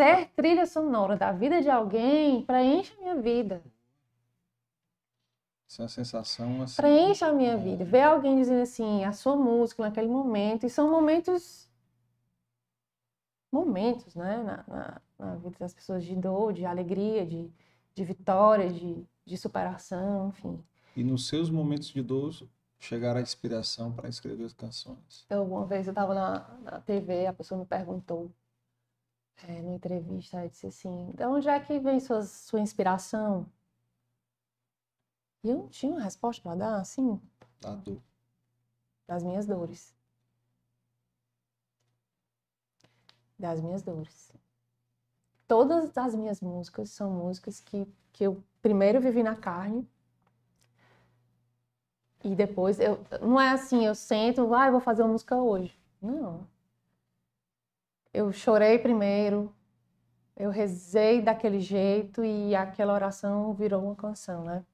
ser trilha sonora da vida de alguém preenche a minha vida. Essa é uma sensação assim. Preenche a minha vida. Ver alguém dizendo assim, a sua música naquele momento. E são momentos. Momentos, né? Na, na, na vida das pessoas de dor, de alegria, de, de vitória, de, de superação, enfim. E nos seus momentos de dor, chegar a inspiração para escrever as canções? Eu, uma vez eu estava na, na TV, a pessoa me perguntou, é, numa entrevista, ela disse assim, de onde é que vem sua, sua inspiração? E eu não tinha uma resposta para dar, assim, Da dor. das minhas dores. Das minhas dores. Todas as minhas músicas são músicas que, que eu primeiro vivi na carne e depois eu não é assim, eu sento, ah, eu vou fazer uma música hoje. Não. Eu chorei primeiro, eu rezei daquele jeito e aquela oração virou uma canção, né?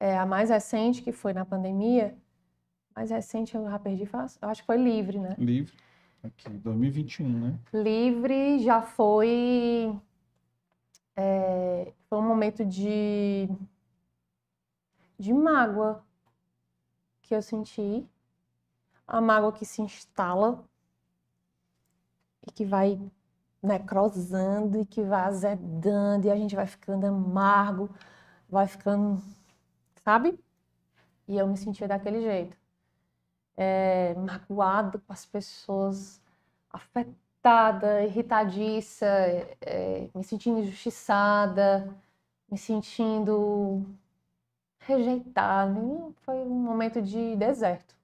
É, a mais recente, que foi na pandemia, mais recente eu já perdi, eu acho que foi Livre, né? Livre. Aqui, 2021, né? Livre já foi. é, foi um momento de. de mágoa que eu senti. A mágoa que se instala e que vai necrosando e que vai azedando e a gente vai ficando amargo, vai ficando. sabe? E eu me sentia daquele jeito. É, magoada com as pessoas, afetada, irritadiça, é, me sentindo injustiçada, me sentindo rejeitada. Foi um momento de deserto.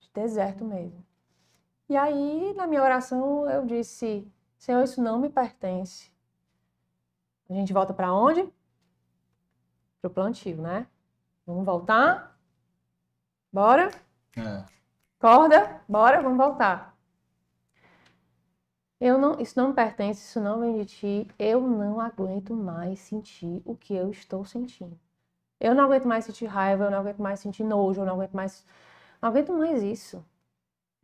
De deserto mesmo. E aí, na minha oração, eu disse: Senhor, isso não me pertence. A gente volta para onde? Pro plantio, né? Vamos voltar? Bora? É. Corda? Bora, vamos voltar. Eu não, isso não me pertence, isso não vem de ti. Eu não aguento mais sentir o que eu estou sentindo. Eu não aguento mais sentir raiva, eu não aguento mais sentir nojo, eu não aguento mais. Não aguento mais isso.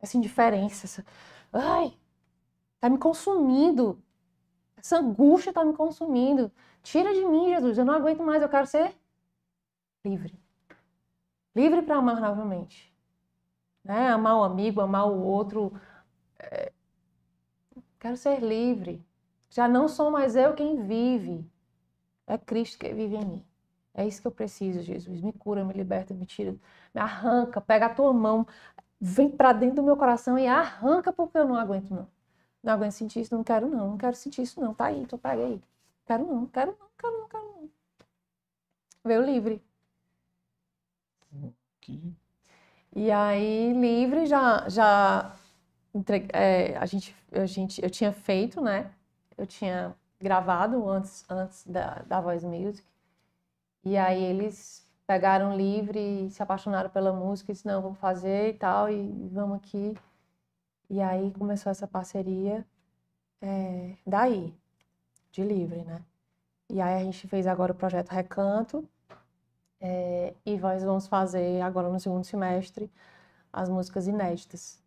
Essa indiferença, essa. Ai! Tá me consumindo. Essa angústia tá me consumindo. Tira de mim, Jesus. Eu não aguento mais, eu quero ser livre. Livre para amar novamente né? Amar o amigo, amar o outro. É, Quero ser livre. Já não sou mais eu quem vive. É Cristo que vive em mim. É isso que eu preciso, Jesus. Me cura, me liberta, me tira, me arranca, pega a tua mão, vem para dentro do meu coração e arranca porque eu não aguento não. Não aguento sentir isso, não quero não, não quero sentir isso não. Tá aí, então pega aí. Quero não, quero não, quero não, quero não. Veio livre. E aí, livre, já, já é, a gente, a gente, eu tinha feito, né? Eu tinha gravado antes, antes da, da Voice Music. E aí eles pegaram livre se apaixonaram pela música e disseram, não, vamos fazer e tal, e vamos aqui. E aí começou essa parceria é, daí, de livre, né? E aí a gente fez agora o projeto Recanto, é, e nós vamos fazer agora no segundo semestre as músicas inéditas.